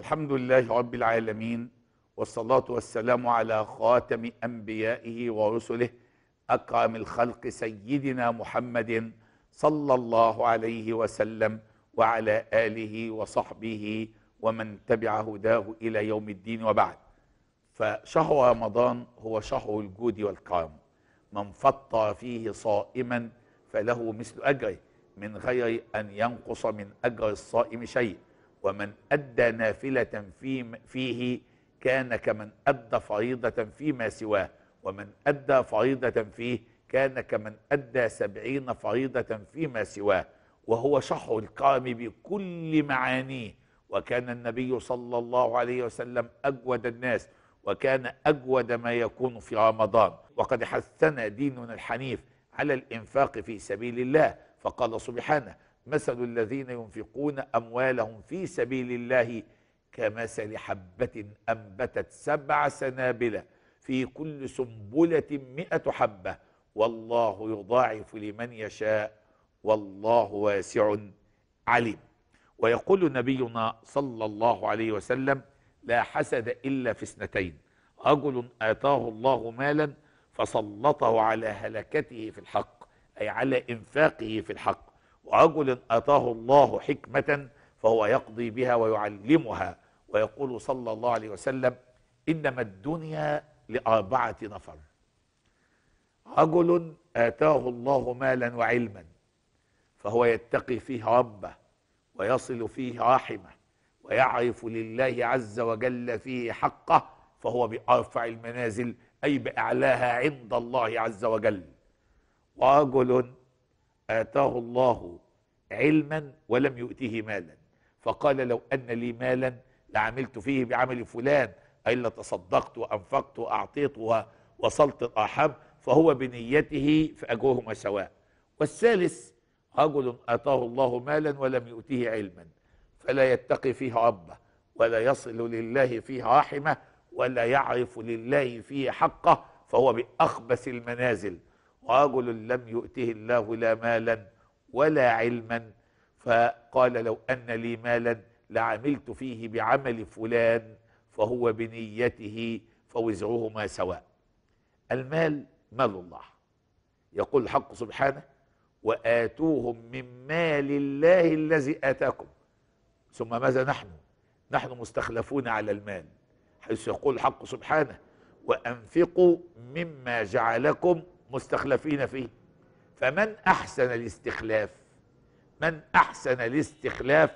الحمد لله رب العالمين والصلاة والسلام على خاتم أنبيائه ورسله أكرم الخلق سيدنا محمد صلى الله عليه وسلم وعلى آله وصحبه ومن تبع هداه إلى يوم الدين وبعد. فشهر رمضان هو شهر الجود والكرم. من فطر فيه صائما فله مثل أجره من غير أن ينقص من أجر الصائم شيء. ومن أدى نافلة في فيه كان كمن أدى فريضة فيما سواه ومن أدى فريضة فيه كان كمن أدى سبعين فريضة فيما سواه وهو شهر الكرم بكل معانيه. وكان النبي صلى الله عليه وسلم أجود الناس وكان أجود ما يكون في رمضان. وقد حثنا ديننا الحنيف على الإنفاق في سبيل الله فقال سبحانه مثل الذين ينفقون أموالهم في سبيل الله كمثل حبة أنبتت سبع سنابل في كل سنبلة مئة حبة. والله يضاعف لمن يشاء والله واسع عليم. ويقول نبينا صلى الله عليه وسلم لا حسد إلا في اثنتين رجل آتاه الله مالا فسلطه على هلكته في الحق أي على إنفاقه في الحق ورجل آتاه الله حكمة فهو يقضي بها ويعلمها. ويقول صلى الله عليه وسلم إنما الدنيا لأربعة نفر. رجل آتاه الله مالا وعلما فهو يتقي فيه ربه ويصل فيه رحمه ويعرف لله عز وجل فيه حقه فهو بأرفع المنازل أي بأعلاها عند الله عز وجل. ورجل آتاه الله علما ولم يؤته مالا. فقال لو أن لي مالا لعملت فيه بعمل فلان أي لتصدقت وأنفقت وأعطيت ووصلت الأرحام فهو بنيته فأجرهما سواء. والثالث رجل آتاه الله مالا ولم يؤته علما فلا يتقي فيه ربه ولا يصل لله فيه رحمة ولا يعرف لله فيه حقه فهو بأخبث المنازل. ورجل لم يؤته الله لا مالا ولا علما فقال لو أن لي مالا لعملت فيه بعمل فلان فهو بنيته فوزرهما سواء. المال مال الله. يقول الحق سبحانه وآتوهم من مال الله الذي آتاكم. ثم ماذا نحن؟ نحن مستخلفون على المال. حيث يقول الحق سبحانه وأنفقوا مما جعلكم مستخلفين فيه. فمن أحسن الاستخلاف من أحسن الاستخلاف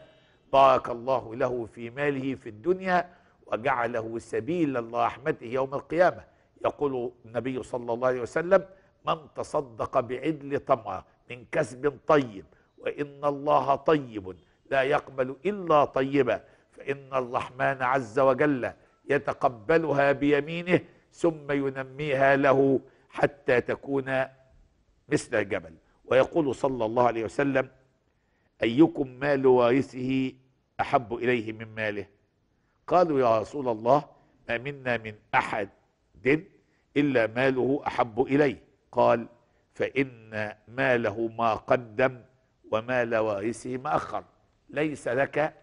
بارك الله له في ماله في الدنيا وجعله سبيلا لرحمته يوم القيامة. يقول النبي صلى الله عليه وسلم من تصدق بعدل تمرة من كسب طيب وإن الله طيب لا يقبل إلا طيبا فإن الرحمن عز وجل يتقبلها بيمينه ثم ينميها له حتى تكون مثل الجبل. ويقول صلى الله عليه وسلم أيكم مال وارثه أحب إليه من ماله؟ قالوا يا رسول الله ما منا من أحد إلا ماله أحب إليه. قال فإن ماله ما قدم ومال وارثه ما أخر. ليس لك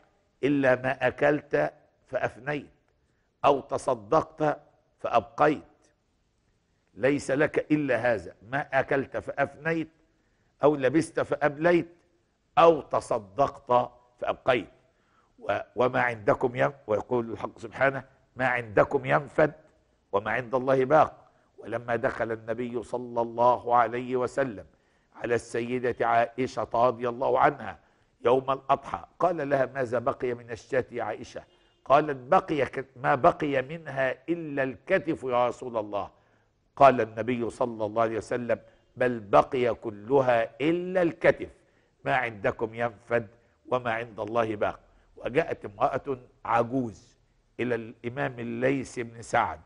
إلا ما أكلت فأفنيت أو تصدقت فأبقيت. ليس لك إلا هذا. ما أكلت فأفنيت أو لبست فأبليت أو تصدقت فأبقيت. وما عندكم يم ويقول الحق سبحانه ما عندكم ينفد وما عند الله باق. ولما دخل النبي صلى الله عليه وسلم على السيدة عائشة رضي الله عنها يوم الأضحى قال لها ماذا بقي من الشاة يا عائشة؟ قالت بقي ما بقي منها إلا الكتف يا رسول الله. قال النبي صلى الله عليه وسلم بل بقي كلها إلا الكتف ما عندكم ينفد وما عند الله باق. وجاءت امرأة عجوز إلى الإمام الليث بن سعد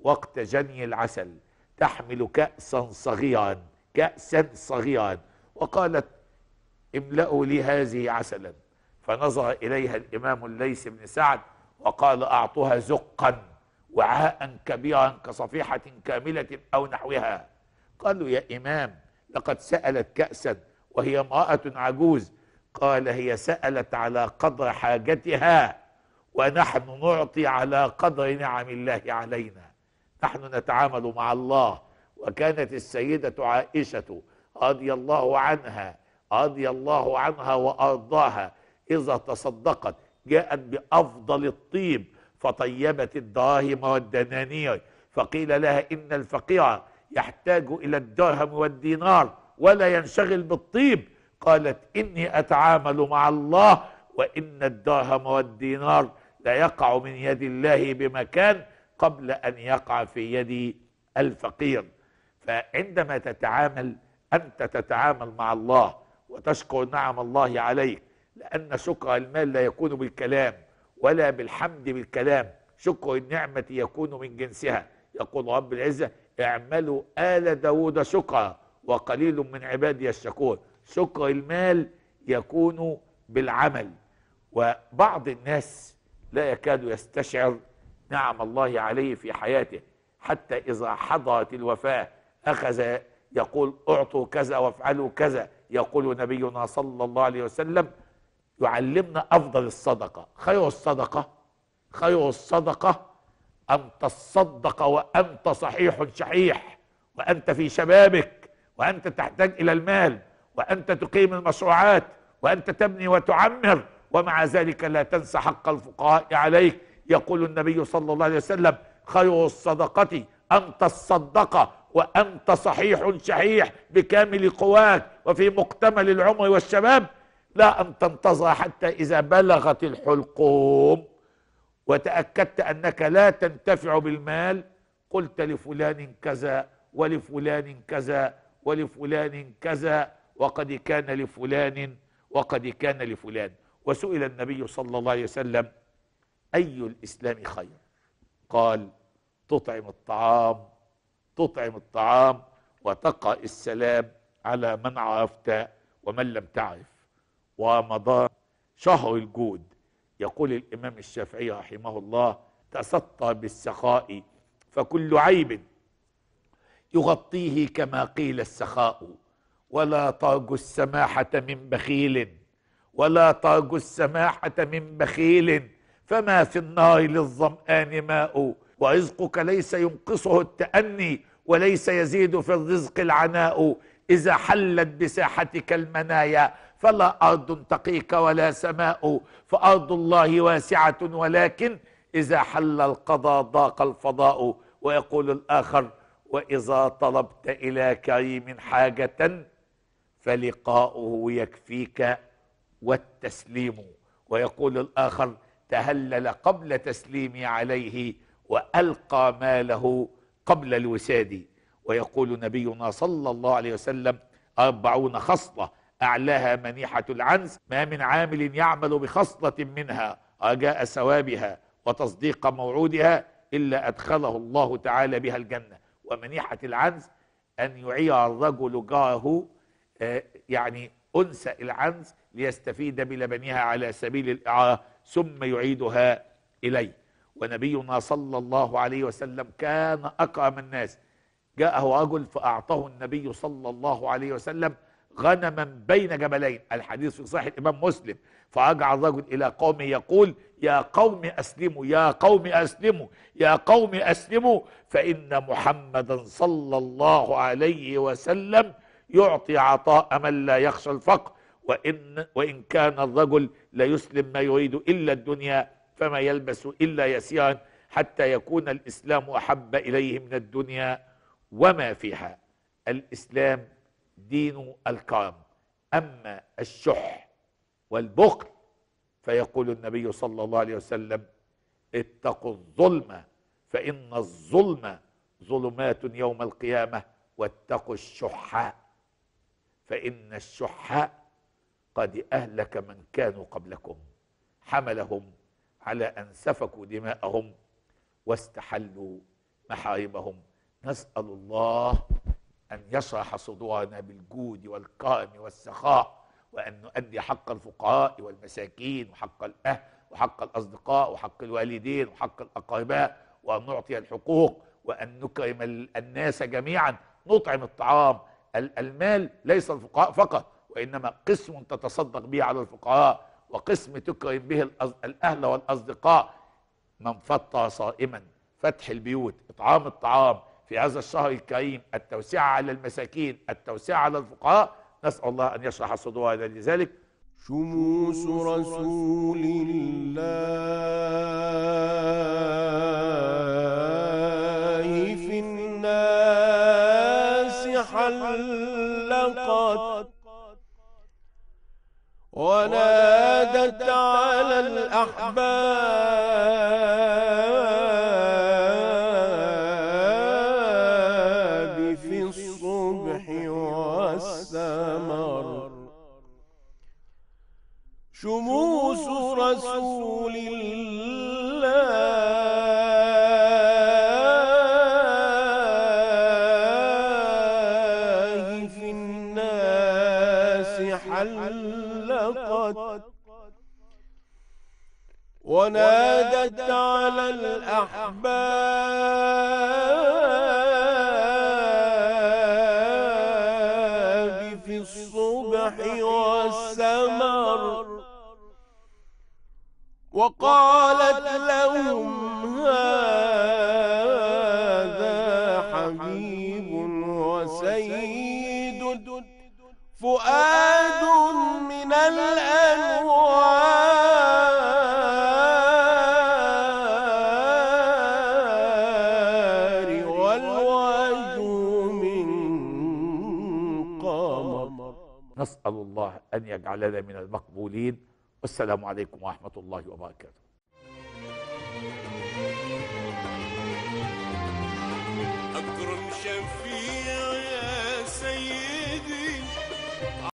وقت جني العسل تحمل كأسا صغيرا كأسا صغيرا وقالت املأوا لي هذه عسلا. فنظر إليها الإمام الليث بن سعد وقال أعطها زقا. وعاء كبيرا كصفيحة كاملة أو نحوها. قالوا يا إمام لقد سألت كأسا وهي امرأة عجوز. قال هي سألت على قدر حاجتها ونحن نعطي على قدر نعم الله علينا. نحن نتعامل مع الله. وكانت السيدة عائشة رضي الله عنها رضي الله عنها وأرضاها إذا تصدقت جاءت بأفضل الطيب فطيبت الدراهم والدنانير. فقيل لها إن الفقير يحتاج إلى الدرهم والدينار ولا ينشغل بالطيب. قالت إني أتعامل مع الله وإن الدرهم والدينار لا يقع من يد الله بمكان قبل أن يقع في يد الفقير. فعندما تتعامل أنت تتعامل مع الله وتشكر نعم الله عليك لأن شكر المال لا يكون بالكلام. ولا بالحمد بالكلام. شكر النعمة يكون من جنسها. يقول رب العزة اعملوا آل داود شكرا وقليل من عبادي الشكور. شكر المال يكون بالعمل. وبعض الناس لا يكاد يستشعر نعم الله عليه في حياته. حتى إذا حضرت الوفاة أخذ يقول أعطوا كذا وافعلوا كذا. يقول نبينا صلى الله عليه وسلم يعلمنا أفضل الصدقة. خير الصدقة خير الصدقة أن تصدق وأنت صحيح شحيح وأنت في شبابك وأنت تحتاج إلى المال وأنت تقيم المشروعات وأنت تبني وتعمر ومع ذلك لا تنسى حق الفقراء عليك. يقول النبي صلى الله عليه وسلم خير الصدقة أن تصدق وأنت صحيح شحيح بكامل قواك وفي مكتمل العمر والشباب. لا أن تنتظر حتى إذا بلغت الحلقوم وتأكدت أنك لا تنتفع بالمال. قلت لفلان كذا ولفلان كذا ولفلان كذا وقد كان لفلان وقد كان لفلان. وسئل النبي صلى الله عليه وسلم أي الإسلام خير؟ قال تطعم الطعام تطعم الطعام وتقع السلام على من عرفت ومن لم تعرف. ورمضان شهر الجود. يقول الإمام الشافعي رحمه الله تسطى بالسخاء فكل عيب يغطيه كما قيل السخاء. ولا ترجو السماحة من بخيل ولا ترجو السماحة من بخيل. فما في النار للظمآن ماء ورزقك ليس ينقصه التأني وليس يزيد في الرزق العناء. إذا حلت بساحتك المنايا فلا أرض تقيك ولا سماء فأرض الله واسعة ولكن إذا حل القضاء ضاق الفضاء ويقول الآخر وإذا طلبت إلى كريم حاجة فلقاؤه يكفيك والتسليم. ويقول الآخر تهلل قبل تسليمي عليه وألقى ماله قبل الوساد. ويقول نبينا صلى الله عليه وسلم أربعون خصلة. أعلاها منيحة العنز ما من عامل يعمل بخصلة منها. رجاء ثوابها وتصديق موعودها إلا أدخله الله تعالى بها الجنة. ومنيحة العنز أن يعير الرجل جاره آه، يعني أنثى العنز ليستفيد بلبنها على سبيل الإعارة ثم يعيدها إليه. ونبينا صلى الله عليه وسلم كان أكرم الناس. جاءه رجل فأعطاه النبي صلى الله عليه وسلم غنما بين جبلين. الحديث في صحيح الإمام مسلم. فرجع الرجل إلى قومه يقول يا قوم أسلموا يا قوم أسلموا يا قوم أسلموا. فإن محمدا صلى الله عليه وسلم يعطي عطاء من لا يخشى الفقر. وإن, وإن كان الرجل لا يسلم ما يريد إلا الدنيا فما يلبس إلا يسيرا حتى يكون الإسلام أحب إليه من الدنيا وما فيها. الإسلام دين الكرم. أما الشح والبخل فيقول النبي صلى الله عليه وسلم اتقوا الظلم فإن الظلم ظلمات يوم القيامة واتقوا الشح فإن الشح قد أهلك من كانوا قبلكم. حملهم على أن سفكوا دماءهم واستحلوا محارمهم. نسأل الله أن يشرح صدورنا بالجود والكرم والسخاء وأن نؤدي حق الفقراء والمساكين وحق الأهل وحق الأصدقاء وحق الوالدين وحق الأقرباء وأن نعطي الحقوق وأن نكرم الناس جميعا. نطعم الطعام. المال ليس الفقراء فقط وإنما قسم تتصدق به على الفقراء وقسم تكرم به الأهل والأصدقاء. من فطر صائما فتح البيوت إطعام الطعام في هذا الشهر الكريم التوسعه على المساكين التوسعه على الفقراء نسأل الله أن يشرح صدورنا لذلك. شموس رسول الله في الناس حلقت ونادت على الأحباب ونادت على الأحباب في الصبح والسمر. وقالت لهم هذا حبيب وسيد فؤاد نسأل الله أن يجعلنا من المقبولين. والسلام عليكم ورحمة الله وبركاته. أكرم شفيع